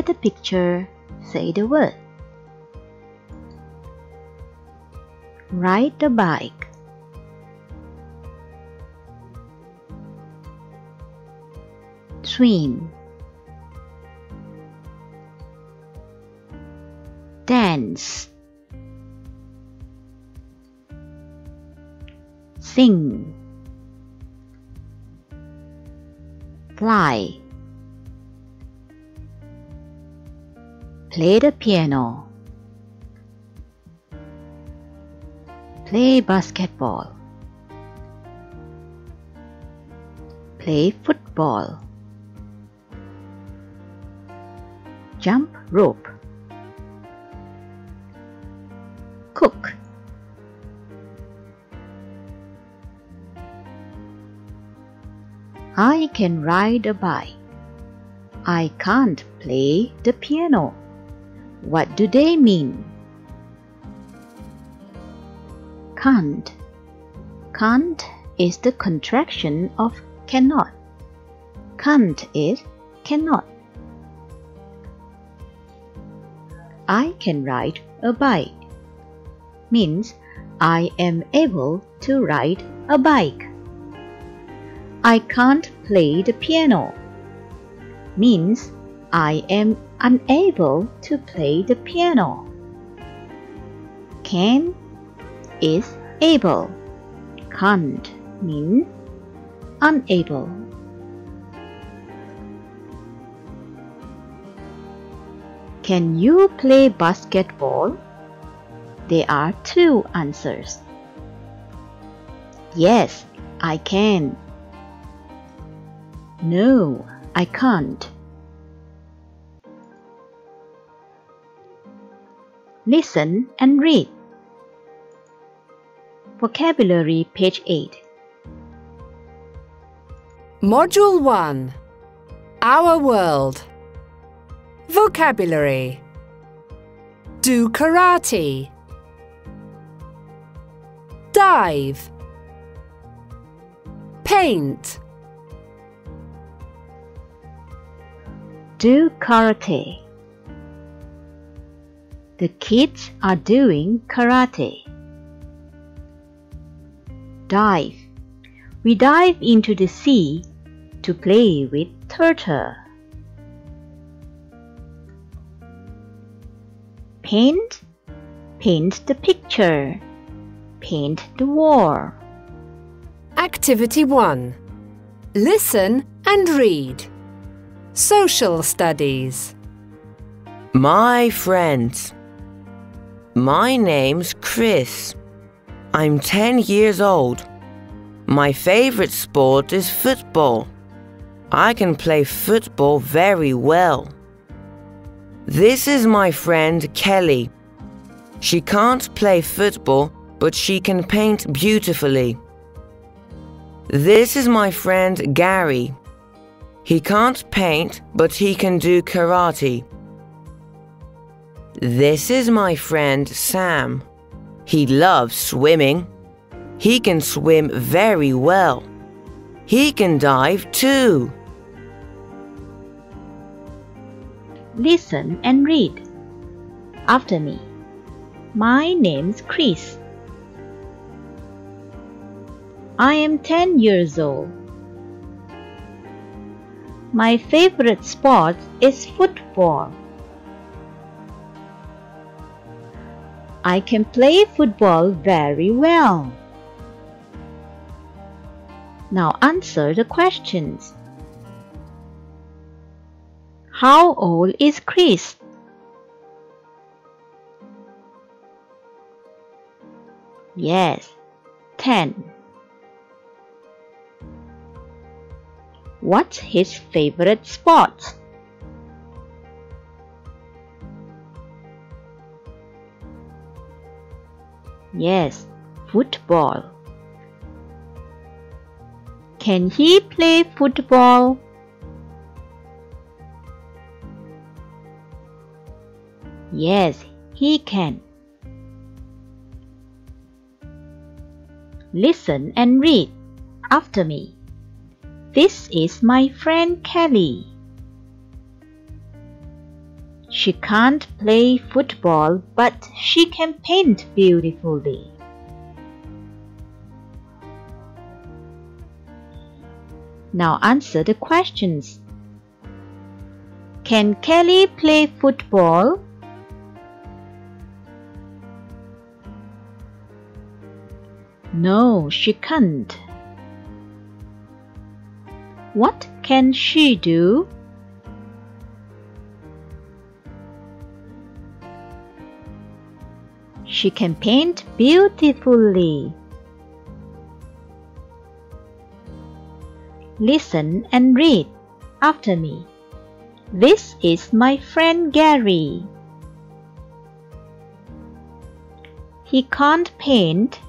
At the picture. Say the word. Ride the bike. Swim. Dance. Sing. Fly. Play the piano. Play basketball. Play football. Jump rope. Cook. I can ride a bike. I can't play the piano. What do they mean? Can't. Can't is the contraction of cannot. Can't is cannot. I can ride a bike means I am able to ride a bike. I can't play the piano means I am unable to play the piano. Can is able. Can't mean unable. Can you play basketball? There are two answers. Yes, I can. No, I can't. Listen and read. Vocabulary page 8. Module 1 Our World Vocabulary Do karate Dive Paint Do karate. The kids are doing karate. Dive. We dive into the sea to play with turtle. Paint. Paint the picture. Paint the wall. Activity 1 Listen and read. Social Studies My friends. My name's Chris. I'm 10 years old. My favorite sport is football. I can play football very well. This is my friend Kelly. She can't play football, but she can paint beautifully. This is my friend Gary. He can't paint, but he can do karate. This is my friend Sam. He loves swimming. He can swim very well. He can dive too. Listen and read. After me. My name's Chris. I am 10 years old. My favorite sport is football. I can play football very well. Now answer the questions. How old is Chris? Yes, 10. What's his favorite sport? Yes, football. Can he play football? Yes, he can. Listen and read after me. This is my friend Kelly. She can't play football, but she can paint beautifully. Now answer the questions. Can Kelly play football? No, she can't. What can she do? She can paint beautifully. Listen and read after me. This is my friend Gary. He can't paint,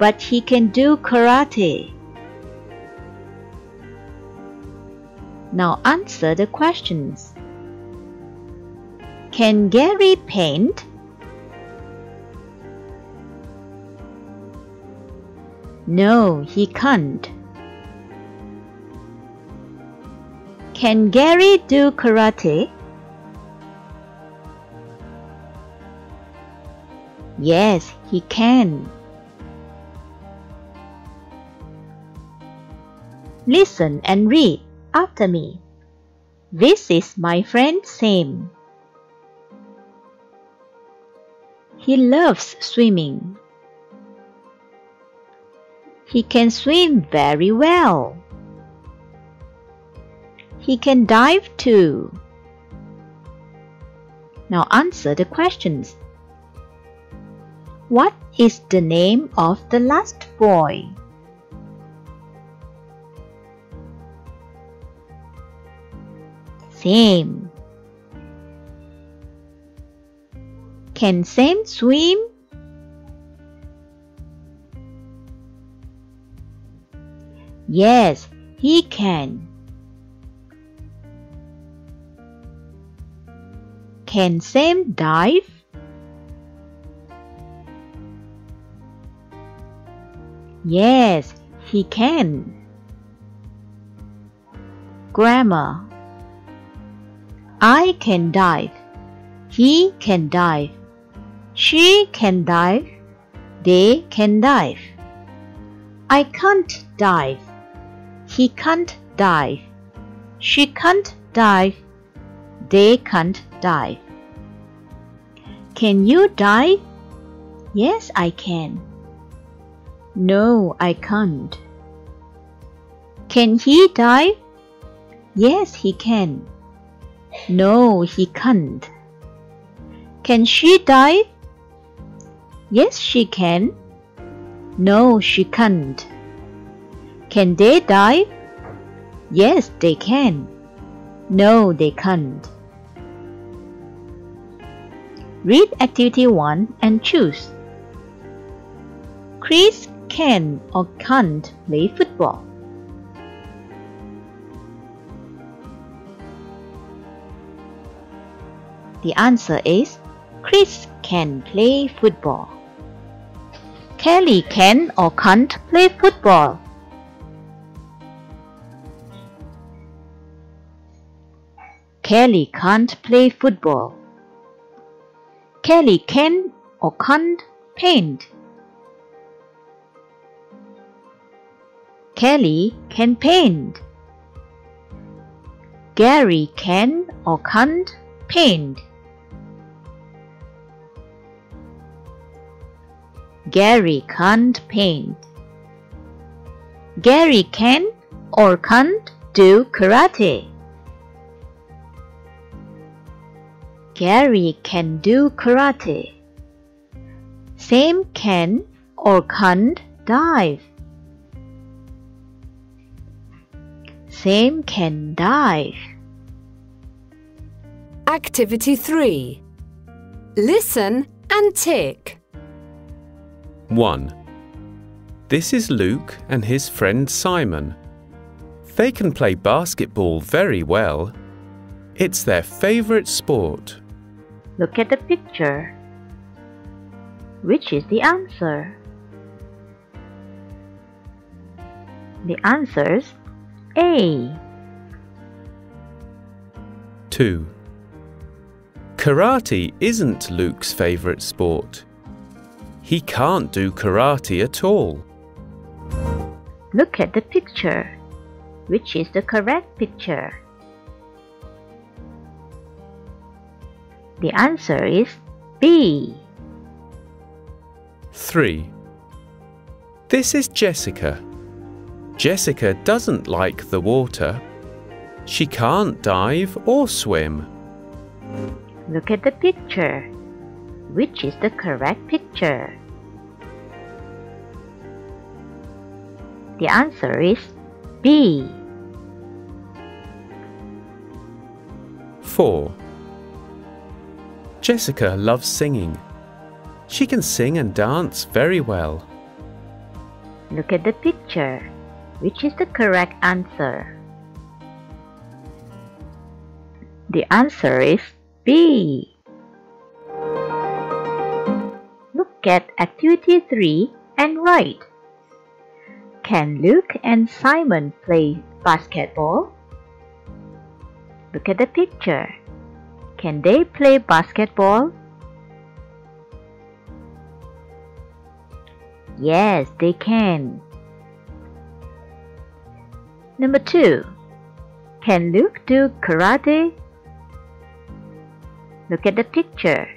but he can do karate. Now answer the questions. Can Gary paint? No, he can't. Can Gary do karate? Yes, he can. Listen and read after me. This is my friend Sam. He loves swimming. He can swim very well. He can dive too. Now answer the questions. What is the name of the last boy? Sam. Can Sam swim? Yes, he can. Can Sam dive? Yes, he can. Grammar I can dive. He can dive. She can dive. They can dive. I can't dive. He can't dive. She can't dive. They can't dive. Can you dive? Yes, I can. No, I can't. Can he dive? Yes, he can. No, he can't. Can she dive? Yes, she can. No, she can't. Can they dive? Yes, they can. No, they can't. Read Activity 1 and choose. Chris can or can't play football. The answer is Chris can play football. Kelly can or can't play football. Kelly can't play football. Kelly can or can't paint. Kelly can paint. Gary can or can't paint. Gary can't paint. Gary can or can't do karate. Gary can do karate. Sam can or can't dive. Sam can dive. Activity 3. Listen and tick. 1. This is Luke and his friend Simon. They can play basketball very well. It's their favourite sport. Look at the picture. Which is the answer? The answer's A. 2. Karate isn't Luke's favourite sport. He can't do karate at all. Look at the picture. Which is the correct picture? The answer is B. 3. This is Jessica. Jessica doesn't like the water. She can't dive or swim. Look at the picture. Which is the correct picture? The answer is B. 4. Jessica loves singing. She can sing and dance very well. Look at the picture. Which is the correct answer? The answer is B. Look at activity 3 and write. Can Luke and Simon play basketball? Look at the picture. Can they play basketball? Yes, they can. Number 2. Can Luke do karate? Look at the picture.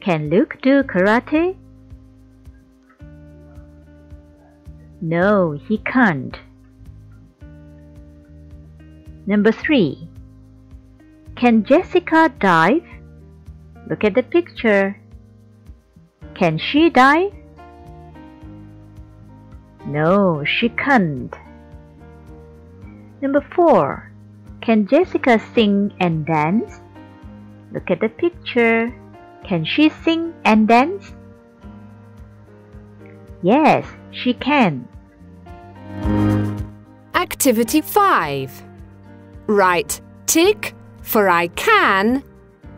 Can Luke do karate? No, he can't. Number 3. Can Jessica dive? Look at the picture. Can she dive? No, she can't. Number 4. Can Jessica sing and dance? Look at the picture. Can she sing and dance? Yes, she can. Activity 5. Write tick for I can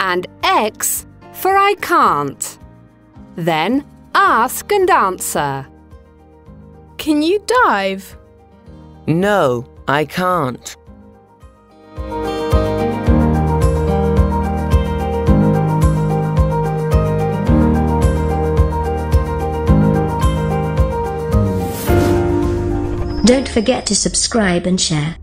and X for I can't. Then ask and answer. Can you dive? No, I can't. Don't forget to subscribe and share.